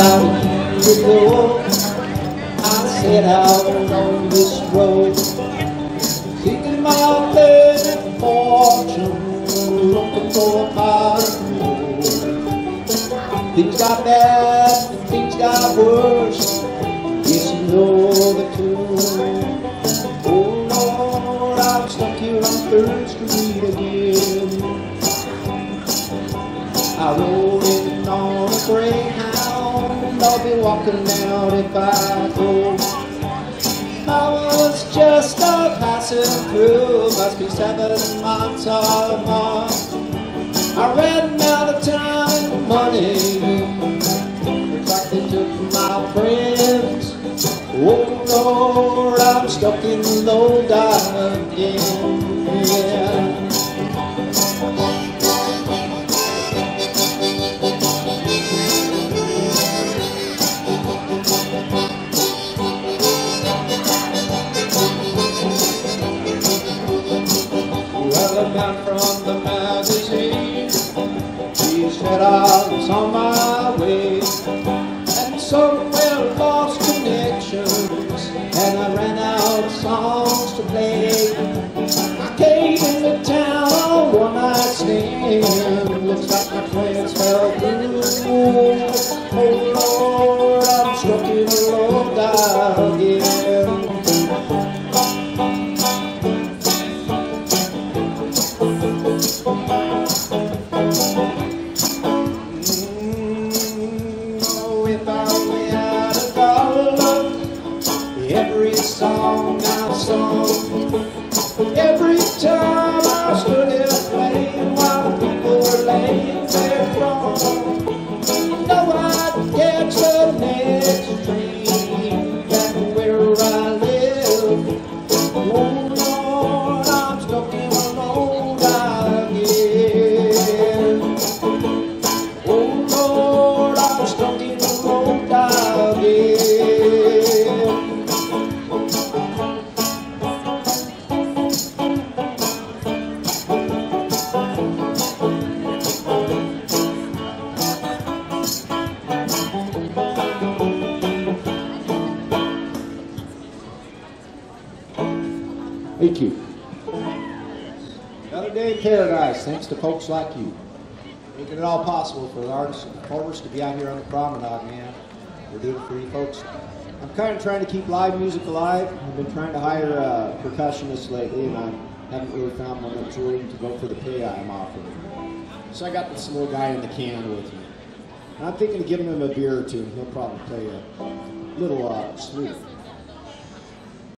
About ago, I set out on this road, seeking my fate fortune, looking for of gold. Things got bad, things got worse. Yes, you know the truth. Oh Lord, I'm stuck here on Third Street again. I rode in on a Greyhound. I'll be walking out if I go. I was just a passing through, must be seven months or more. I ran out of time and money. Like they took my friends. Oh Lord, I'm stuck in low dive again. Yeah. A man from the magazine, he said I was on my way, and so every song I sung, every Thank you. Another day in paradise, thanks to folks like you. Making it all possible for the artists and performers to be out here on the promenade, man. We're doing it for you folks. I'm kind of trying to keep live music alive. I've been trying to hire a percussionist lately, and I haven't really found one that's willing to go for the pay I'm offering. So I got this little guy in the can with me. And I'm thinking of giving him a beer or two, and he'll probably play a little uh.